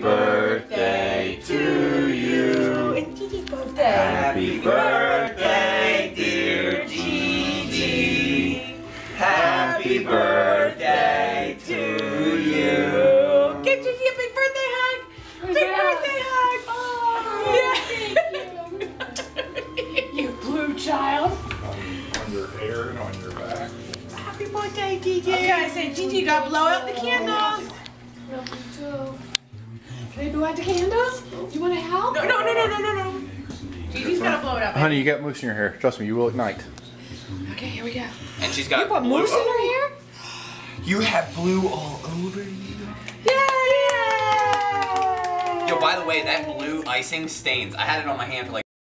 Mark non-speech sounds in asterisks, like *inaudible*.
birthday to you. It's Gigi's birthday. Happy birthday, dear Gigi. Happy birthday to you. Give Gigi a big birthday hug. Oh, big birthday hug. Oh, thank you. *laughs* You blue child. On your hair and on your back. Happy birthday, Gigi. Okay, say Gigi, you gotta blow out the candles. Love. Can I blow out the candles? Do you want to help? No, no, no, no, no, no, no. Gigi's gotta blow it out. Honey, you got mousse in your hair. Trust me, you will ignite. Okay, here we go. And she's got You put blue. in her hair? *gasps* You have blue all over you. Yeah, Yo, by the way, that blue icing stains. I had it on my hand for like